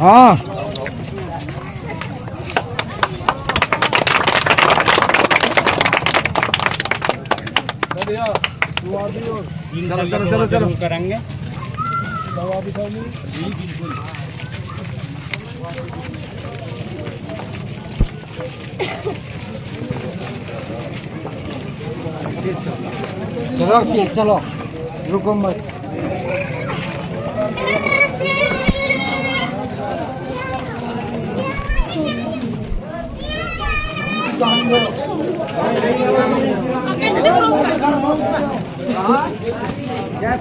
हाँ। चलो चलो चलो करेंगे। चलो चलो रुको मत। क्या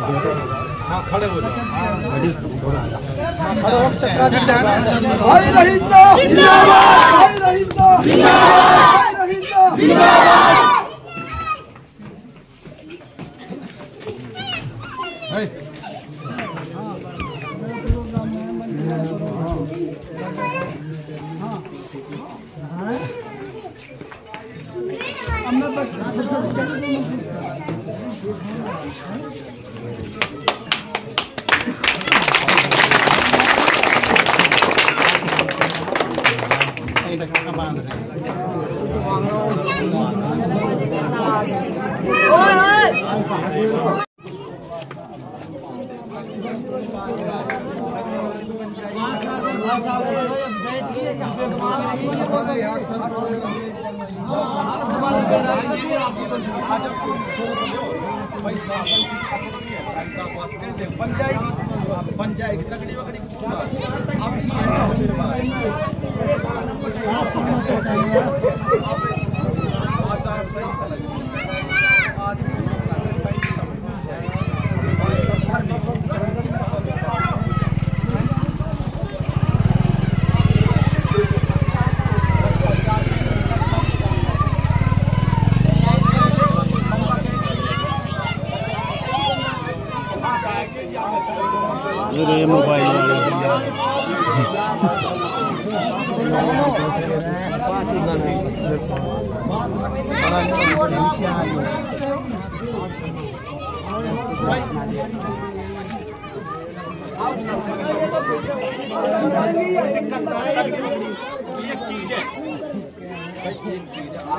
खड़े हो I'm not यार भाई रहीसा जिंदाबाद भाई रहीसा जिंदाबाद भाई रहीसा जिंदाबाद ये फिर ये मोबाइल एक चीज़ है